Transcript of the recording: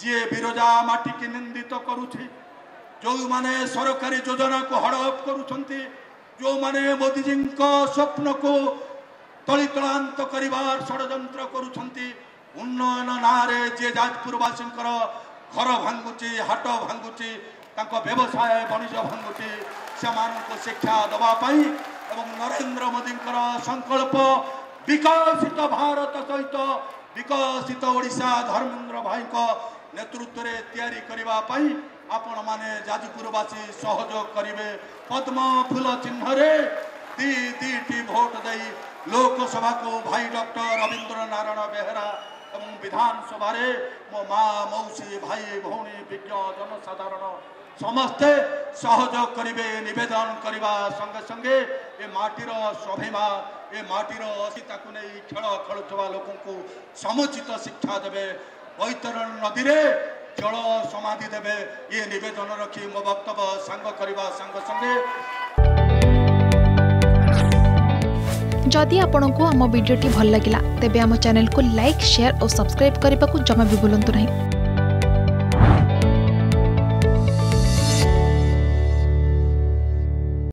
ଯିଏ ବିରଜା ମାଟିକି ନିନ୍ଦିତ କରୁଛି ଯେଉଁମାନେ ସରକାରୀ ଯୋଜନାକୁ ହଡ଼ପ କରୁଛନ୍ତି ଯେଉଁମାନେ ମୋଦିଜୀଙ୍କ ସ୍ୱପ୍ନକୁ ତଳିତଳାନ୍ତ କରିବାର ଷଡ଼ଯନ୍ତ୍ର କରୁଛନ୍ତି ଉନ୍ନୟନ ନାଁରେ ଯିଏ ଯାଜପୁରବାସୀଙ୍କର ଘର ଭାଙ୍ଗୁଛି ହାଟ ଭାଙ୍ଗୁଛି ତାଙ୍କ ବ୍ୟବସାୟ ବଣିଜ ଭାଙ୍ଗୁଛି ସେମାନଙ୍କୁ ଶିକ୍ଷା ଦେବା ପାଇଁ ଏବଂ ନରେନ୍ଦ୍ର ମୋଦିଙ୍କର ସଂକଳ୍ପ ବିକଶିତ ଭାରତ ସହିତ ବିକଶିତ ଓଡ଼ିଶା ଧର୍ମେନ୍ଦ୍ର ଭାଇଙ୍କ ନେତୃତ୍ୱରେ ତିଆରି କରିବା ପାଇଁ ଆପଣମାନେ ଯାଜପୁରବାସୀ ସହଯୋଗ କରିବେ ପଦ୍ମ ଫୁଲ ଚିହ୍ନରେ ଦୁଇ ଦୁଇଟି ଭୋଟ ଦେଇ ଲୋକସଭାକୁ ଭାଇ ଡକ୍ଟର ରବୀନ୍ଦ୍ର ନାରାୟଣ ବେହେରା ଏବଂ ବିଧାନସଭାରେ ମୋ ମା ମୌସୀ ଭାଇ ଭଉଣୀ ବିଜ୍ଞ ଜନସାଧାରଣ ସମସ୍ତେ ସହଯୋଗ କରିବେ ନିବେଦନ କରିବା ସଙ୍ଗେ ସଙ୍ଗେ ଏ ମାଟିର ସଭେମା ଏ ମାଟିର ଅସିତାକୁ ନେଇ ଖେଳ ଖେଳୁଥିବା ଲୋକଙ୍କୁ ସମୁଚିତ ଶିକ୍ଷା ଦେବେ বৈতরণ নদীরে জল সমাধি দেবে ই ইয়ে নিবেদন রাখি মো বক্তব্য সাঙ্গ করা সাঙ্গে সঙ্গে যদি আপনার আমার ভিডিওটি ভাল লাগিলা তেবে আমার চ্যানেলকে লাইক শেয়ার ও সবসক্রাইব করা জমা বি ভুলতু না